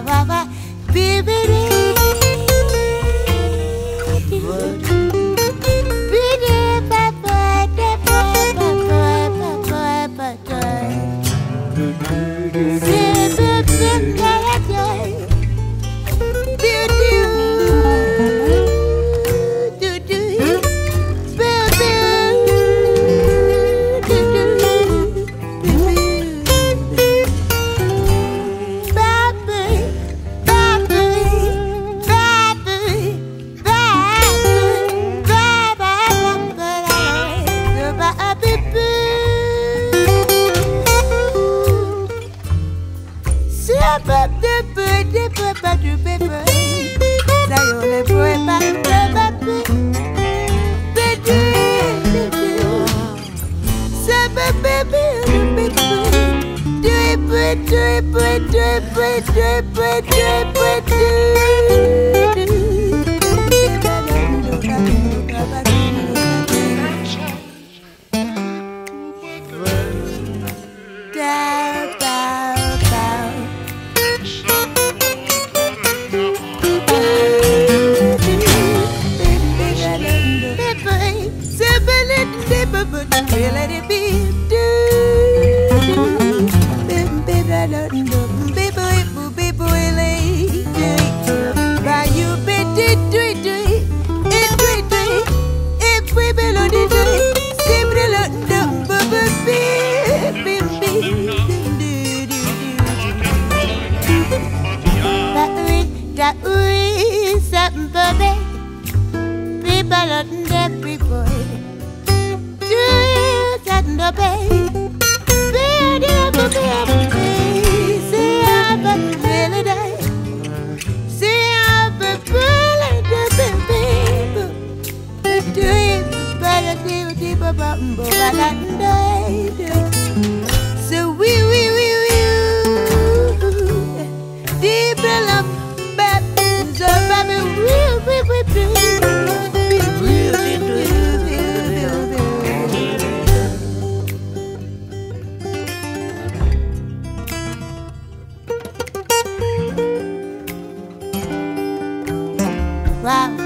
ba ba ba, bibbidi. Dad. Baby? Wah,